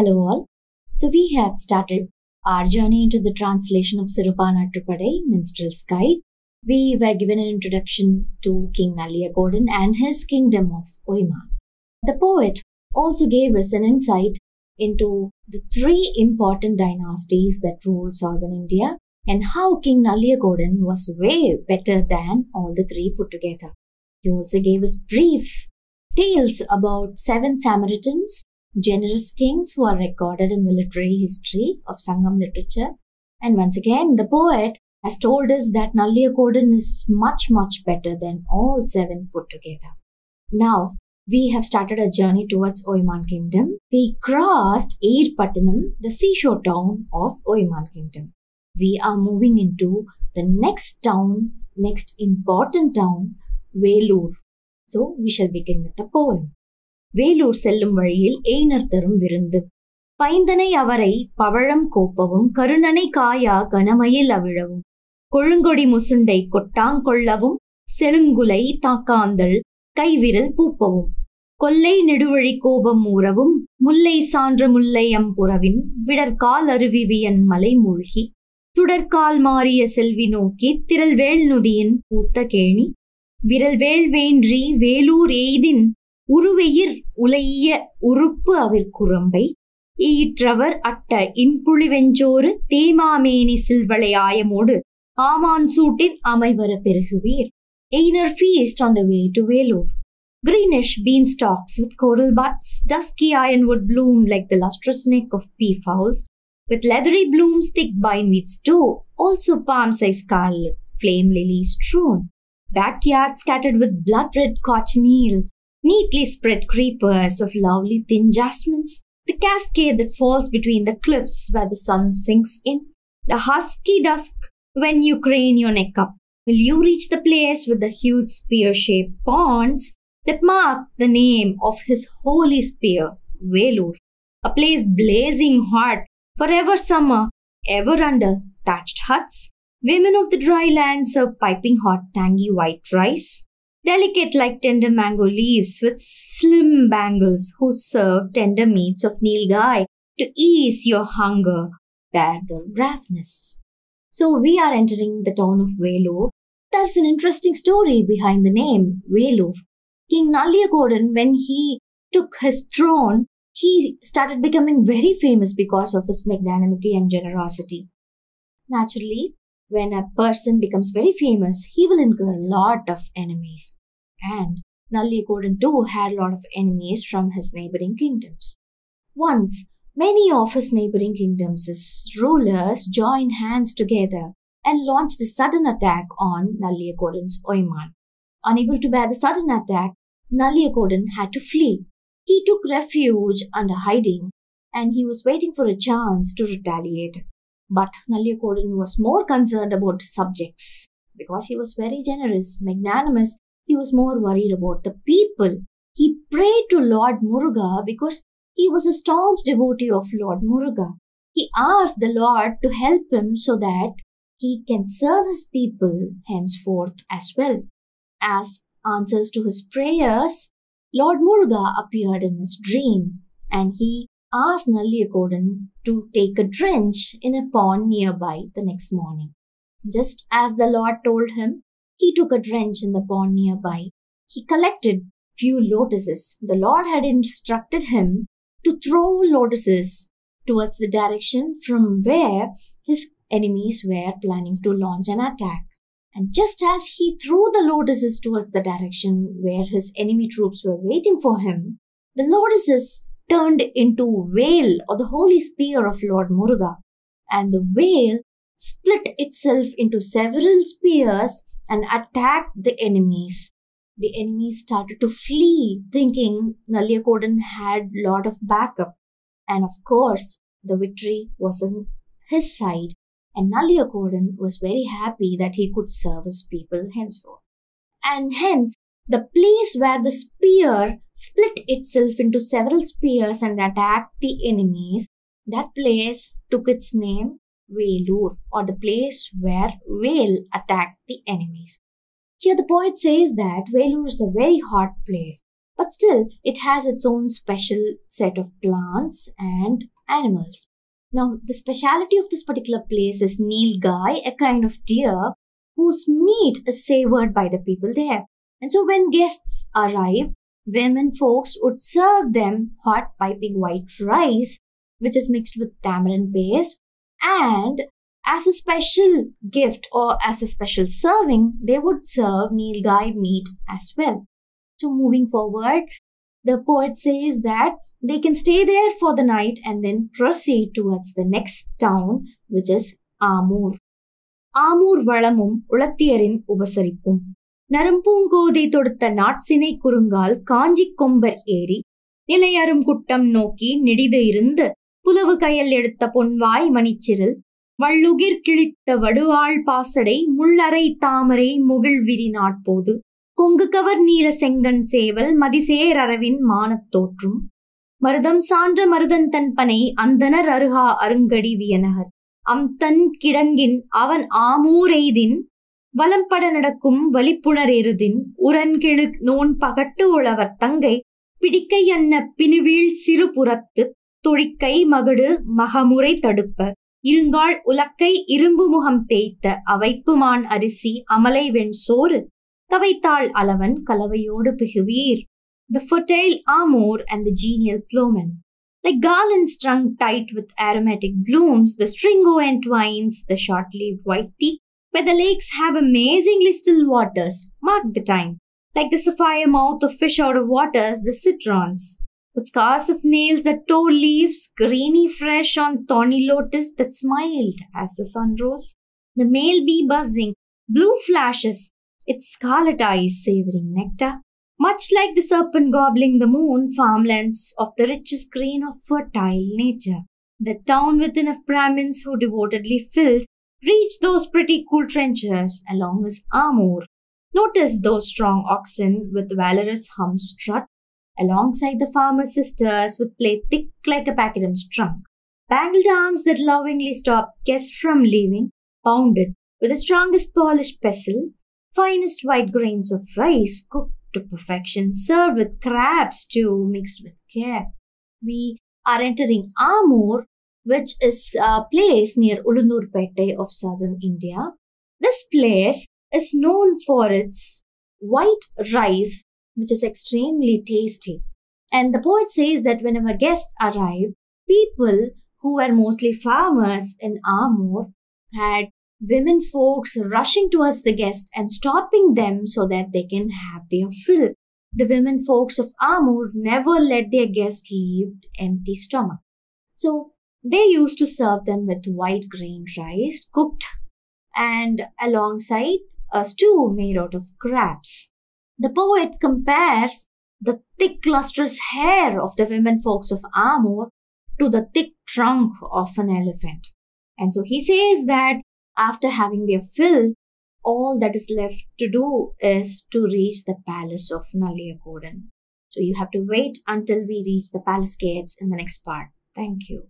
Hello, all. So, we have started our journey into the translation of Sirupaanaatrupadai, Minstrel's Guide. We were given an introduction to King Nalliyakodan and his kingdom of Oimaan. The poet also gave us an insight into the three important dynasties that ruled southern India and how King Nalliyakodan was way better than all the three put together. He also gave us brief tales about seven Samaritans, generous kings who are recorded in the literary history of Sangam literature. And once again, the poet has told us that Nalliyakodan is much, much better than all seven put together. Now, we have started a journey towards Oimaan Kingdom. We crossed Irpattanam, the seashore town of Oimaan Kingdom. We are moving into the next town, next important town, Velur. So, we shall begin with the poem. Vellore செல்லும் வழியில் எய்னர் தரும் விருந்து. பைந்தனை அவரை பவழம் கோப்பவும் கருணனை காயா கனமையில் அவிழவும். கொழுங்கொடி முசுண்டை கொட்டாங்கொள்ளவும் செழுங்குலை தாக்காந்தல் கைவிரல் பூப்பவும். கொல்லை நெடுவழி கோபம் ஊறவும் முல்லை சான்ற முல்லை அம்புறவின் விடற்கால் அருவிவியன் மலை மூழ்கி. சுடற்கால் மாறிய செல்வி நோக்கி திரள்வேள் நுதியின் பூத்த கேணி. விரல்வேள் வேன்றி வேலூர் எய்தின் உருவெயிர் உலைய உறுப்பு அவிர்குரம்பை ஈற்றவர் அட்ட இன்புழிவெஞ்சோறு தேமாமேனி சில்வளை ஆயமோடு ஆமான் சூட்டின் அமைவர பெருகுவீர் எய்னர் feast on the way to Velur. Greenish beanstalks with coral buds, dusky ironwood bloom like the lustrous neck of peafowls, with leathery blooms thick bindweeds too, also palm-sized scarlet flame lilies strewn. Backyards scattered with blood-red cochineal, neatly spread creepers of lovely thin jasmines, the cascade that falls between the cliffs where the sun sinks in, the husky dusk when you crane your neck up. Will you reach the place with the huge spear-shaped ponds that mark the name of his holy spear, Velur, a place blazing hot, forever summer, ever under thatched huts? Women of the dry land serve piping hot, tangy white rice, delicate like tender mango leaves with slim bangles who serve tender meats of nilgai to ease your hunger, bear the ravenous. So we are entering the town of Velur. There's an interesting story behind the name Velur. King Nalliyakodan, when he took his throne, he started becoming very famous because of his magnanimity and generosity. Naturally, when a person becomes very famous, he will incur a lot of enemies. And Nalliyakodan too had a lot of enemies from his neighboring kingdoms. Once, many of his neighboring kingdoms' rulers joined hands together and launched a sudden attack on Nalliyakodan's Oimaan. Unable to bear the sudden attack, Nalliyakodan had to flee. He took refuge under hiding and he was waiting for a chance to retaliate. But Nalliyakodan was more concerned about subjects because he was very generous, magnanimous. He was more worried about the people. He prayed to Lord Muruga because he was a staunch devotee of Lord Muruga. He asked the Lord to help him so that he can serve his people henceforth as well. As answers to his prayers, Lord Muruga appeared in his dream and he asked Nalliyakodan to take a drench in a pond nearby the next morning. Just as the Lord told him, he took a drench in the pond nearby. He collected few lotuses. The Lord had instructed him to throw lotuses towards the direction from where his enemies were planning to launch an attack. And just as he threw the lotuses towards the direction where his enemy troops were waiting for him, the lotuses turned into Vel or the holy spear of Lord Muruga, and the Vel split itself into several spears and attacked the enemies. The enemies started to flee, thinking Nalliyakodan had lot of backup, and of course, the victory was on his side and Nalliyakodan was very happy that he could serve his people henceforth. And hence, the place where the spear split itself into several spears and attacked the enemies, that place took its name Velur, or the place where Vel attacked the enemies. Here the poet says that Velur is a very hot place, but still it has its own special set of plants and animals. Now, the speciality of this particular place is Nilgai, a kind of deer whose meat is savored by the people there. And so, when guests arrive, women folks would serve them hot piping white rice, which is mixed with tamarind paste, and as a special gift or as a special serving, they would serve Nilgai meat as well. So, moving forward, the poet says that they can stay there for the night and then proceed towards the next town, which is Amur. Amur வளமும் உளத்தியரின் உபசரிப்பும் நரும்பூங்கோதை தொடுத்த நாட்சினை குறுங்கால் காஞ்சி கொம்பர் ஏறி நிலையரும் குட்டம் நோக்கி நெடிது இருந்து புலவு கையல் எடுத்த பொன்வாய் மணிச்சிறில் வள்ளுகிர் கிழித்த வடுவாள் பாசடை முள்ளரை தாமரை முகிழ்விரி நாட்போது Kongu cover நீல செங்கன் சேவல் மதிசேர் அரவின் மானத் தோற்றும் மருதம் சான்ற மருதன் தன்பனை அந்தனர் அருகா அருங்கடி வியனகர் அம் தன் கிடங்கின் அவன் ஆமூரெய்தின் வலம்பட நடக்கும் வலிப்புணரெருதின் உரன்கிழு நோன் பகட்டு உழவர் தங்கை பிடிக்கை அன்ன பிணிவீழ் சிறு புறத்து தொழிக்கை மகுடு மகமுறை தடுப்ப இருங்கால் உலக்கை இரும்பு முகம் தேய்த்த அவைப்புமான் அரிசி அமலை வெண் சோறு தவைத்தாள் அளவன் கலவையோடு பிகுவீர் the fertile amour and the genial ploughman. Like garlands strung tight with aromatic blooms, the string entwines the short-leaved white teak, where the lakes have amazingly still waters. Mark the time. Like the sapphire mouth of fish out of waters, the citrons, with scars of nails that tore leaves, greeny fresh on thorny lotus that smiled as the sun rose. The male bee buzzing, blue flashes, its scarlet eyes savoring nectar. Much like the serpent gobbling the moon, farmlands of the richest green of fertile nature. The town within enough Brahmins who devotedly filled reached those pretty cool trenches along his Amur. Notice those strong oxen with valorous hum strut alongside the farmer's sisters with play thick like a packetham's trunk. Bangled arms that lovingly stop guests from leaving, pounded with the strongest polished pestle, finest white grains of rice cooked to perfection, served with crabs too, mixed with care. We are entering Amur, which is a place near Ulundurpete of southern India. This place is known for its white rice, which is extremely tasty. And the poet says that whenever guests arrive, people who were mostly farmers in Amur had women folks rushing towards the guest and stopping them so that they can have their fill. The women folks of Amur never let their guests leave empty stomach. So they used to serve them with white grain rice cooked and alongside a stew made out of crabs. The poet compares the thick lustrous hair of the women folks of Amur to the thick trunk of an elephant. And so he says that after having their fill, all that is left to do is to reach the palace of Nalliyakodan. So you have to wait until we reach the palace gates in the next part. Thank you.